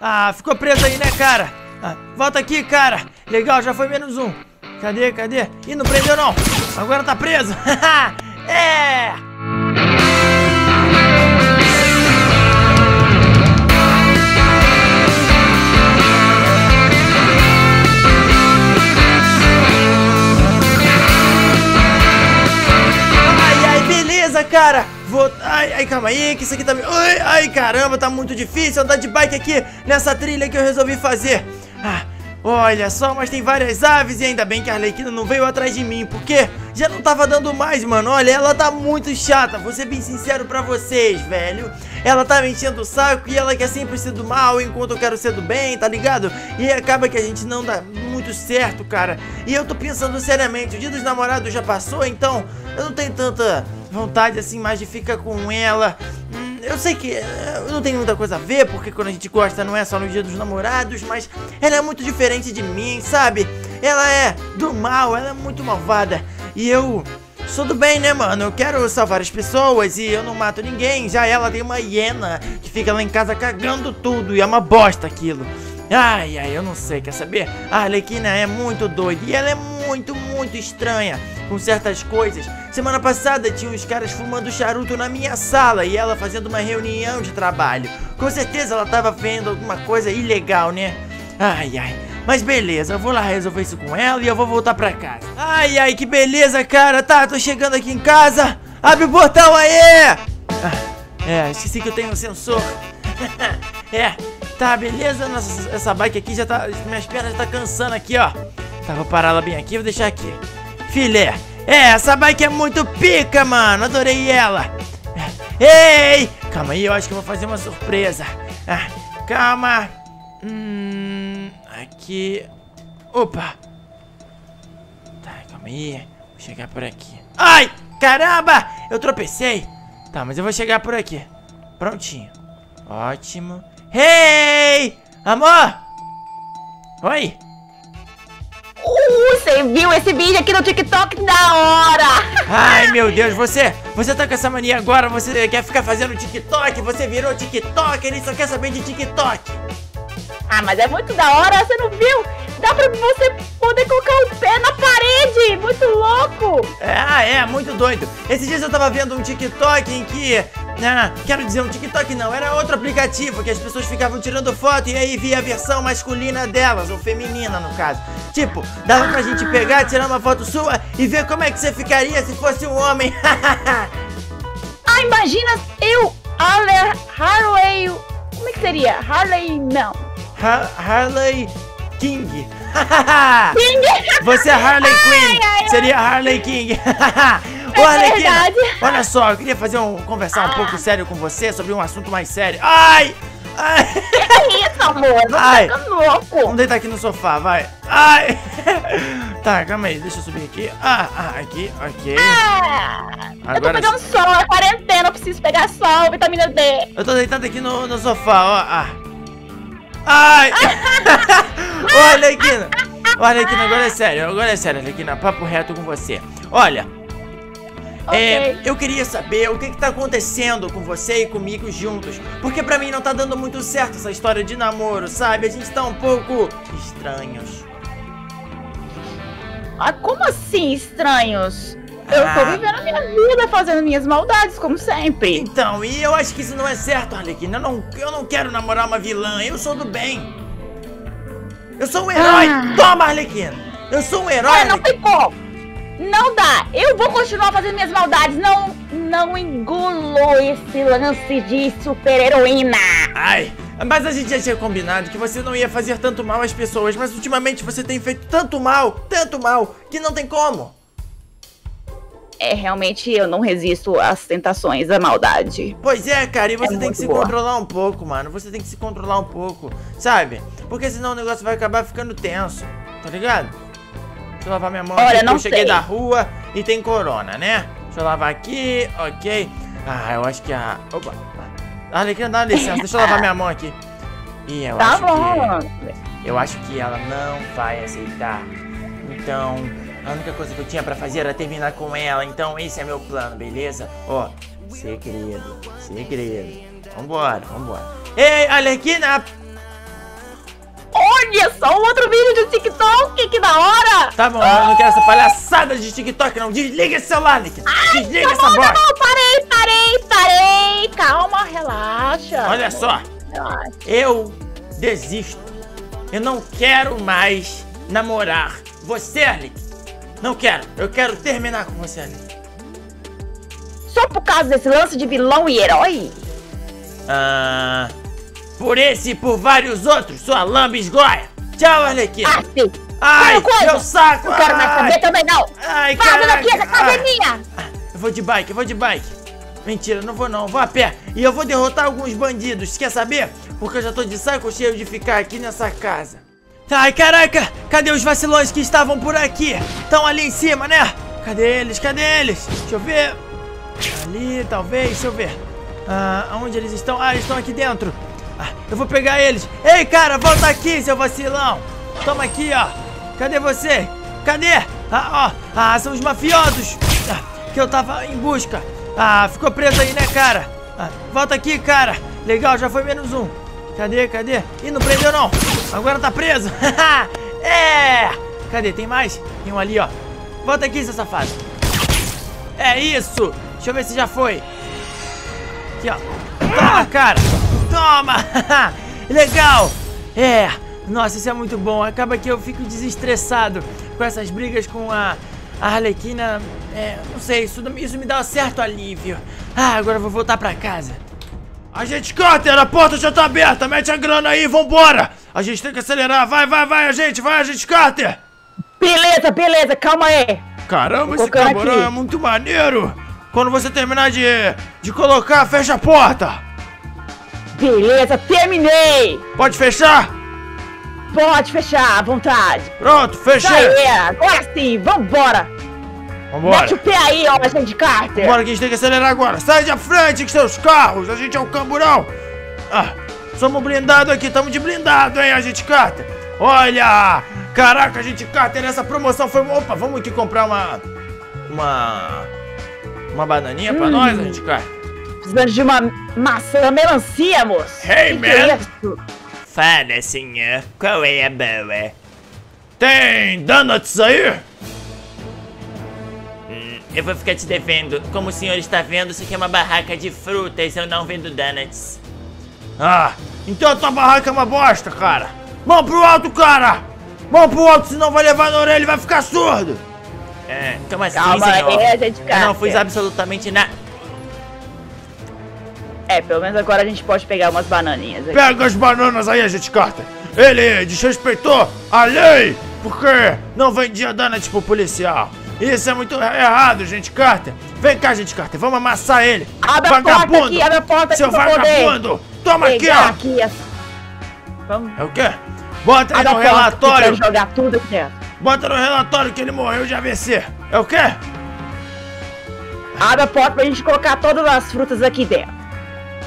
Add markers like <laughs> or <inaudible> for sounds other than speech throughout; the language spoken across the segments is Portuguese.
Ah, ficou preso aí, né, cara? Ah, volta aqui, cara. Legal, já foi menos um. Cadê, cadê? Ih, não prendeu não. Agora tá preso. <laughs> é! Ai, ai, beleza, cara. Vou... Ai, ai, calma aí, que isso aqui tá... Ai, ai, caramba, tá muito difícil andar de bike aqui nessa trilha que eu resolvi fazer. Ah, olha só, mas tem várias aves e ainda bem que a Arlequina não veio atrás de mim, porque já não tava dando mais, mano. Olha, ela tá muito chata, vou ser bem sincero pra vocês, velho. Ela tá me enchendo o saco e ela quer sempre ser do mal enquanto eu quero ser do bem, tá ligado? E acaba que a gente não dá muito certo, cara. E eu tô pensando seriamente, o dia dos namorados já passou, então eu não tenho tanta vontade assim mais de ficar com ela. Hum, Eu sei que eh, não tem muita coisa a ver, porque quando a gente gosta não é só no dia dos namorados, mas ela é muito diferente de mim, sabe? Ela é do mal, ela é muito malvada. E eu sou do bem, né, mano? Eu quero salvar as pessoas e eu não mato ninguém. Já ela tem uma hiena que fica lá em casa cagando tudo e é uma bosta aquilo. Ai, ai, eu não sei, quer saber? A Arlequina é muito doida e ela é muito, muito estranha com certas coisas. Semana passada tinha uns caras fumando charuto na minha sala e ela fazendo uma reunião de trabalho. Com certeza ela tava vendo alguma coisa ilegal, né? Ai, ai. Mas beleza, eu vou lá resolver isso com ela e eu vou voltar pra casa. Ai, ai, que beleza, cara. Tá, tô chegando aqui em casa. Abre o portão aí! Ah, é, esqueci que eu tenho um sensor. <laughs> é, tá, beleza. Nossa, essa bike aqui já tá. Minhas pernas já tá cansando aqui, ó. Tá, vou parar ela bem aqui, vou deixar aqui. Filé, é, essa bike é muito pica, mano. Adorei ela. É, Ei! Calma aí, eu acho que eu vou fazer uma surpresa. Ah, calma. Hum. Aqui. Opa! Tá, calma aí. Vou chegar por aqui. Ai! Caramba! Eu tropecei! Tá, mas eu vou chegar por aqui. Prontinho. Ótimo. Hey! Amor! Oi! Uh, você viu esse vídeo aqui no TikTok da hora? <laughs> Ai, meu Deus, você, você tá com essa mania agora, você quer ficar fazendo TikTok, você virou TikTok, ele só quer saber de TikTok. Ah, mas é muito da hora, você não viu? Dá pra você poder colocar o pé na parede, muito louco. É, ah, é, muito doido. Esses dias eu tava vendo um TikTok em que. Ah, quero dizer, um TikTok não, era outro aplicativo que as pessoas ficavam tirando foto e aí via a versão masculina delas, ou feminina no caso. Tipo, dava pra gente pegar, tirar uma foto sua e ver como é que você ficaria se fosse um homem. <laughs> Ah, imagina eu, Harley, Harley, como é que seria? Harley, não. Ha- Harley King. <laughs> King. Você é Harley Quinn, seria Harley King. <laughs> É Arlequina, verdade. olha só, eu queria fazer um, conversar um Ah. pouco sério com você sobre um assunto mais sério. Ai! Ai! Que isso, amor? Não Ai. tá ficando louco. Vamos deitar aqui no sofá, vai. Ai! <laughs> Tá, calma aí, deixa eu subir aqui. Ah, ah aqui, ok. Ah, eu tô Agora pegando sol, é quarentena, eu preciso pegar sol, vitamina D. Eu tô deitado aqui no, no sofá, ó. Ah. Ai! Ô, Arlequina! Ô, Arlequina, agora é sério, agora é sério, Arlequina, papo reto com você. Olha, é, Ok. eu queria saber o que que tá acontecendo com você e comigo juntos. Porque pra mim não tá dando muito certo essa história de namoro, sabe? A gente tá um pouco estranhos. Ah, como assim, estranhos? Eu tô Ah. vivendo a minha vida, fazendo minhas maldades, como sempre. Então, e eu acho que isso não é certo, Arlequina. Eu não, eu não quero namorar uma vilã, eu sou do bem. Eu sou um herói. Ah. Toma, Arlequina. Eu sou um herói, Olha, não tem como. Não dá. Eu vou continuar fazendo minhas maldades. Não, não engulo esse lance de super-heroína. Ai, mas a gente já tinha combinado que você não ia fazer tanto mal às pessoas, mas ultimamente você tem feito tanto mal, tanto mal, que não tem como. É, realmente eu não resisto às tentações da maldade. Pois é, cara, e você tem muito que se boa. controlar um pouco, mano. Você tem que se controlar um pouco, sabe? Porque senão o negócio vai acabar ficando tenso, tá ligado? Deixa eu lavar minha mão Olha, aqui, não eu cheguei sei. da rua e tem corona, né? Deixa eu lavar aqui, ok. Ah, eu acho que a... Opa. Alequina, dá licença, deixa eu lavar minha mão aqui. Ih, eu Tá acho bom. que... Eu acho que ela não vai aceitar. Então, a única coisa que eu tinha pra fazer era terminar com ela. Então, esse é meu plano, beleza? Ó, segredo, segredo. Vambora, vambora. Ei, Arlequina! Olha só, outro vídeo do TikTok, que da hora! Tá bom, eu não quero essa palhaçada de TikTok, não. Desliga esse celular, Nick. Desliga Tá essa bom, tá bom, parei, parei, parei! Calma, relaxa. Olha só, Relaxa. eu desisto. Eu não quero mais namorar você, Nick. Não quero. Eu quero terminar com você, Nick. Só por causa desse lance de vilão e herói? Ah, por esse e por vários outros, sua lambisgoia. Tchau, Arlequina. Ah, sim. Ai, coisa, meu saco. Não quero mais ai. saber também, não. Ai, Vaza daqui, essa casa é minha. Eu vou de bike, eu vou de bike. Mentira, não vou não, vou a pé. E eu vou derrotar alguns bandidos, quer saber? Porque eu já tô de saco cheio de ficar aqui nessa casa. Ai, caraca, cadê os vacilões que estavam por aqui? Estão ali em cima, né? Cadê eles? Cadê eles? Deixa eu ver. Ali, talvez, deixa eu ver. Ah, aonde eles estão? Ah, eles estão aqui dentro. Ah, eu vou pegar eles. Ei, cara, volta aqui, seu vacilão. Toma aqui, ó. Cadê você? Cadê? Ah, ó. Ah, são os mafiosos ah, que eu tava em busca. Ah, ficou preso aí, né, cara? Ah, volta aqui, cara. Legal, já foi menos um. Cadê, cadê? Ih, não prendeu não. Agora tá preso. <laughs> é. Cadê? Tem mais? Tem um ali, ó. Volta aqui, seu safado. É isso. Deixa eu ver se já foi. Aqui, ó. Toma, cara. Toma. <laughs> Legal. É. Nossa, isso é muito bom. Acaba que eu fico desestressado com essas brigas com a, a Arlequina. É, não sei, isso, isso me dá um certo alívio. Ah, agora eu vou voltar pra casa. Agente Carter, a porta já tá aberta. Mete a grana aí, vambora. A gente tem que acelerar. Vai, vai, vai, agente. Vai, agente Carter. Beleza, beleza, calma aí. Caramba, esse camarão aqui. é muito maneiro. Quando você terminar de, de colocar, fecha a porta. Beleza, terminei. Pode fechar? Pode fechar, à vontade. Pronto, fechei. aí, agora sim, vambora. Vambora. Mete o pé aí, ó, agente Carter. Vambora que a gente tem que acelerar agora. Sai da frente com seus carros. A gente é o camburão. Ah, somos blindados aqui. Tamo de blindado, hein, agente Carter. Olha. Caraca, agente Carter, essa promoção foi... Opa, vamos aqui comprar uma... Uma... Uma bananinha pra Hum. nós, agente Carter. Precisando de uma maçã melancia, moço. Hey, Que que é man. isso? Fala, senhor. Qual é a boa? Tem donuts aí? Hum, eu vou ficar te devendo. Como o senhor está vendo, isso aqui é uma barraca de frutas. Eu não vendo donuts. Ah, então a tua barraca é uma bosta, cara. Mão pro alto, cara. Mão pro alto, senão vai levar na orelha e vai ficar surdo. É, como assim, Calma senhor? aí, agente eu não fiz absolutamente nada. É, pelo menos agora a gente pode pegar umas bananinhas aqui. Pega as bananas aí, agente Carter. Ele desrespeitou a lei porque não vendia donuts pro policial. Isso é muito errado, gente Carter. Vem cá, gente Carter, vamos amassar ele. Abre a porta aqui, abre a porta aqui Seu pra poder vagabundo. Toma aqui, Pegar ó. aqui. Vamos... É o quê? Bota aí a no aqui relatório. jogar tudo aqui dentro. Bota no relatório que ele morreu de AVC. É o quê? Abre a porta pra gente colocar todas as frutas aqui dentro.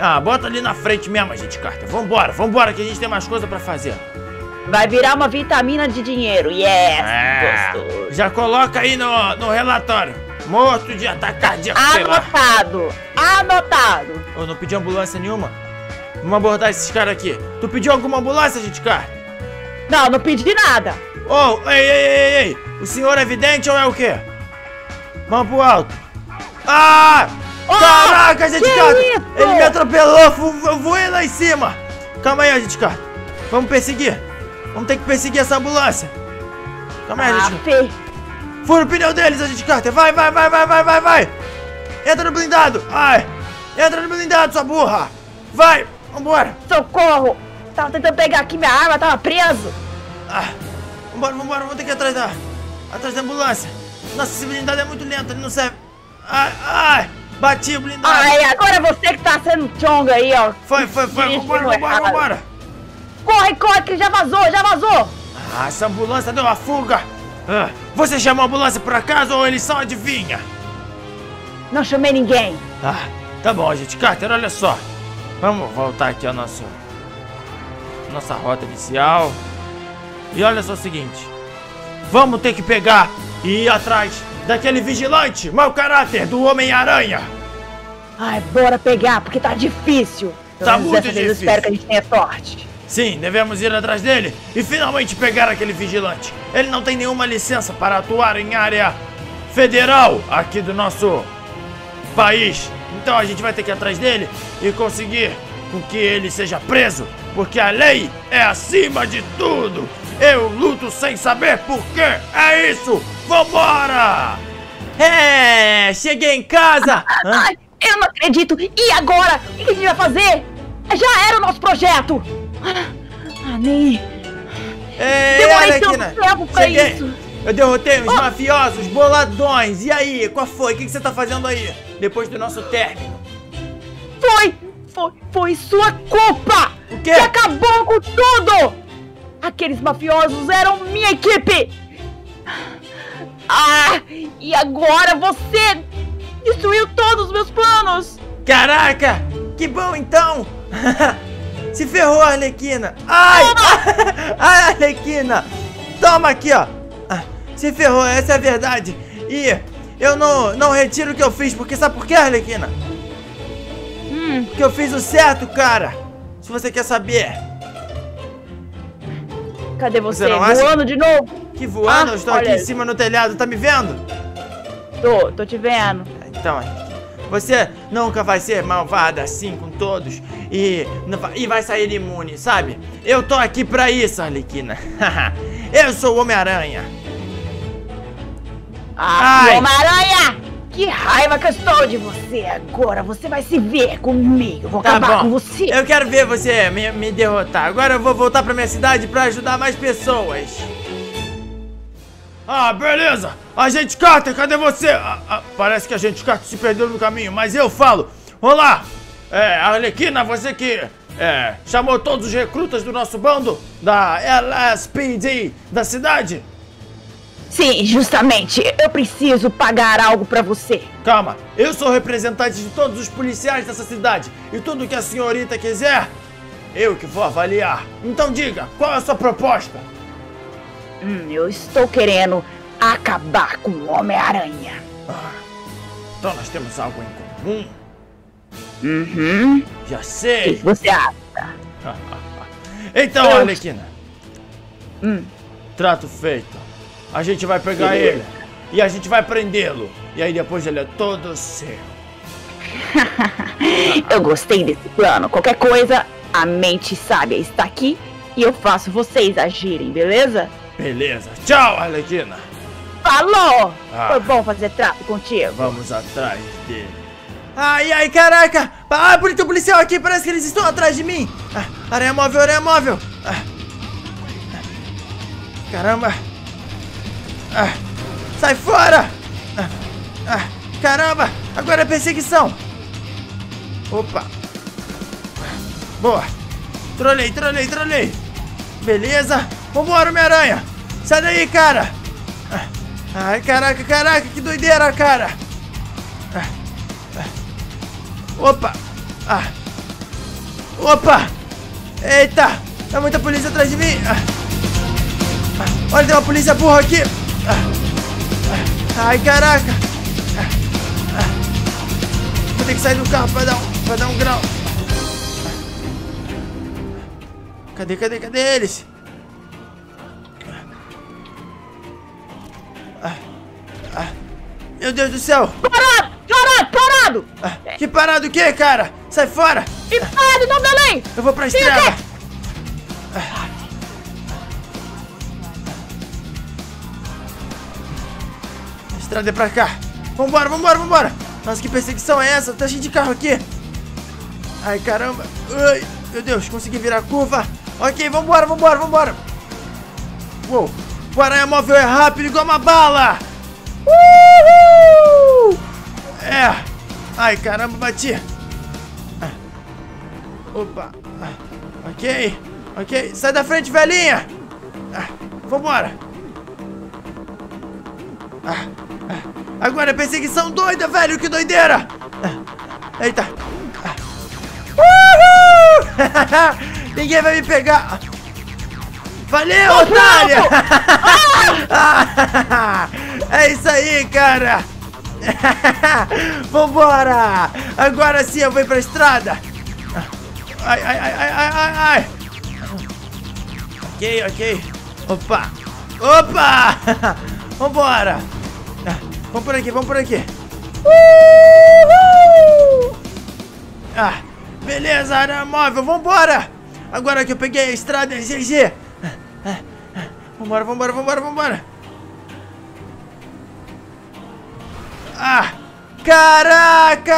Ah, bota ali na frente mesmo, gente Carter. Vambora, vambora que a gente tem mais coisa pra fazer. Vai virar uma vitamina de dinheiro. Yes! É, Gostoso. já coloca aí no, no relatório. Morto de ataque cardíaco. Anotado. Anotado. Eu não pedi ambulância nenhuma. Vamos abordar esses caras aqui. Tu pediu alguma ambulância, gente, cara? Não, não pedi nada. Oh, ei, ei, ei, ei, ei. O senhor é vidente ou é o quê? Vamos pro alto. Ah! Oh, Caraca, gente, cara! Ele me atropelou, eu voei lá em cima. Calma aí, gente, cara. Vamos perseguir. Vamos ter que perseguir essa ambulância. Calma aí, Ah, gente. Fê. Fura o pneu deles, agente Carter. Vai, vai, vai, vai, vai, vai, vai. Entra no blindado. Ai. Entra no blindado, sua burra. Vai. Vambora. Socorro. Tava tentando pegar aqui minha arma, tava preso. Ah. Vambora, vambora. Vamos ter que ir atrás da... Atrás da ambulância. Nossa, esse blindado é muito lento. Ele não serve. Ai, ai. Bati o blindado. Ai, agora é você que tá sendo chonga aí, ó. Foi, foi, foi. Vambora, vambora, errado. vambora. Corre, corre, que já vazou, já vazou. Ah, essa ambulância deu uma fuga. Ah, você chamou a ambulância por acaso ou eles são adivinha? Não chamei ninguém. Ah, tá bom, gente. Carter, olha só. Vamos voltar aqui ao nosso. Nossa rota inicial. E olha só o seguinte. Vamos ter que pegar e ir atrás daquele vigilante, mau caráter, do Homem-Aranha. Ai, bora pegar, porque tá difícil. Pelo Tá muito dessa vez eu difícil. espero que a gente tenha sorte. Sim, devemos ir atrás dele e finalmente pegar aquele vigilante. Ele não tem nenhuma licença para atuar em área federal aqui do nosso país. Então a gente vai ter que ir atrás dele e conseguir com que ele seja preso, porque a lei é acima de tudo. Eu luto sem saber por quê. É isso. Vambora! É, cheguei em casa. Ai, eu não acredito! E agora? O que a gente vai fazer? Já era o nosso projeto! Ah, nem. Ei, Demorei tanto tempo pra cheguei. isso. Eu derrotei uns mafiosos, boladões. E aí, qual foi? O que que você tá fazendo aí? Depois do nosso término. Foi! Foi, foi sua culpa! O quê? Que acabou com tudo! Aqueles mafiosos eram minha equipe! Ah! E agora você destruiu todos os meus planos! Caraca! Que bom então! <laughs> Se ferrou, Arlequina! Ai! <laughs> Ai, Arlequina! Toma aqui, ó! Ah, Se ferrou, essa é a verdade! E eu não, não retiro o que eu fiz, porque sabe por quê, Arlequina? Hum, Porque eu fiz o certo, cara! Se você quer saber. cadê você? Você não acha? Voando de novo? Que voando, Ah, eu estou aqui em cima no telhado, tá me vendo? Tô, tô te vendo. Então, você nunca vai ser malvada assim com todos e, e vai sair imune, sabe? Eu tô aqui pra isso, Arlequina. <laughs> eu sou o Homem-Aranha. Ah. Homem-Aranha! Que raiva que eu estou de você agora! Você vai se ver comigo! Vou Tá acabar com bom. você! Eu quero ver você me, me derrotar. Agora eu vou voltar pra minha cidade pra ajudar mais pessoas. Ah, beleza! Agente Carter, cadê você? Ah, ah, parece que a Agente Carter se perdeu no caminho, mas eu falo. Olá! É, Arlequina, você que é, chamou todos os recrutas do nosso bando da LSPD da cidade? Sim, justamente. Eu preciso pagar algo pra você. Calma, eu sou representante de todos os policiais dessa cidade e tudo que a senhorita quiser, eu que vou avaliar. Então diga, qual é a sua proposta? Hum, eu estou querendo acabar com o Homem-Aranha. Então nós temos algo em comum. Uhum. Já O que sei. você acha? <laughs> então, Eu- Arlequina, Hum. trato feito. A gente vai pegar ele e a gente vai prendê-lo. E aí depois ele é todo seu. <laughs> Eu gostei desse plano. Qualquer coisa, a mente sábia está aqui e eu faço vocês agirem, beleza? Beleza. Tchau, Arlequina. Falou! Ah. Foi bom fazer trato contigo. Vamos atrás dele. Ai, ai, caraca! Ah, bonito policial aqui, parece que eles estão atrás de mim! Ah, aranha móvel, aranha móvel! Ah, caramba! Ah, sai fora! Ah, ah, caramba! Agora é perseguição! Opa! Boa! Trolei, trolei, trolei! Beleza! Vambora, Homem-Aranha! Sai daí, cara! Ai, caraca, caraca, que doideira, cara! Opa! Ah! Opa! Eita! Tá muita polícia atrás de mim! Ah. Ah, Olha, tem uma polícia burra aqui! Ai, caraca! Vou ter que sair do carro pra dar um, pra dar um grau. Cadê, cadê, cadê eles? Meu Deus do céu! Parado! Parado! Parado! Ah, que parado o quê, cara? Sai fora! E parado, não da lei! Eu vou pra estrada! Estrada é pra cá! Vambora, vambora, vambora! Nossa, que perseguição é essa? Tá cheio de carro aqui! Ai, caramba! Ai, meu Deus, consegui virar a curva! Ok, vambora, vambora, vambora! Uou! O aranha móvel é rápido igual uma bala! Uhul! É! Ai, caramba, bati! Opa! Ah, Ok, ok. Sai da frente, velhinha! Ah, vambora! Ah, ah, agora é perseguição doida, velho! Que doideira! Eita! Uhul! <laughs> Ninguém vai me pegar! Valeu, otária! <laughs> é isso aí, cara! <laughs> Vambora! Agora sim eu vou pra estrada! Ai, ai, ai, ai, ai, ai! Ok, ok. Opa! Opa! Vambora! Ah, vamos por aqui, vamos por aqui. Uhul! Ah, beleza, área móvel, vambora! Agora que eu peguei a estrada GG. Vambora, vambora, vambora, vambora. Ah! Caraca!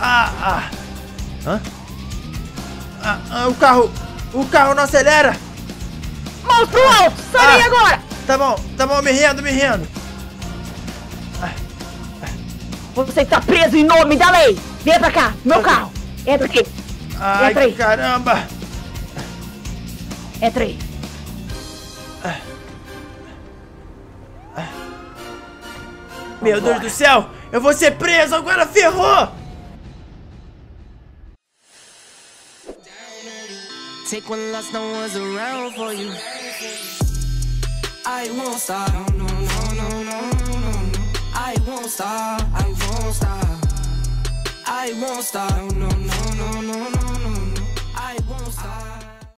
Ah, ah. Hã? Ah, ah, o carro, o carro não acelera. Mãos pro alto, sai ah, agora. Tá bom, tá bom, me rendo, me rendo. Você tá preso em nome da lei. Vem pra cá, meu carro. Entra aqui. Ai, Entra aí. caramba. Entra aí. Meu Deus do céu, eu vou ser preso, agora ferrou! Take one last no one's around for you. I won't stop. Won't stop. I won't stop. I won't stop. No, no, no, no, no, no, no. I won't stop.